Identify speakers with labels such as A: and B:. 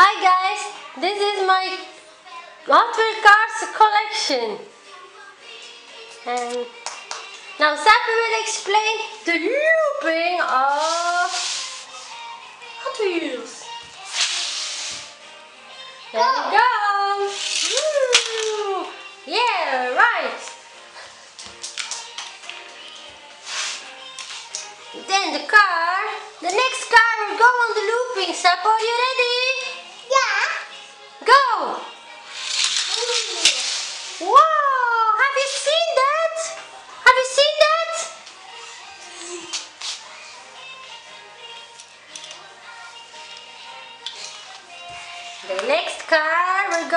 A: Hi guys, this is my Hot Wheels cars collection. And now Sappy will explain the looping of Hot Wheels. There we oh. go. Woo. Yeah, right. Then the car, the next car will go on the looping. Sap, are you ready? Wow! Have you seen that? Have you seen that? The next car will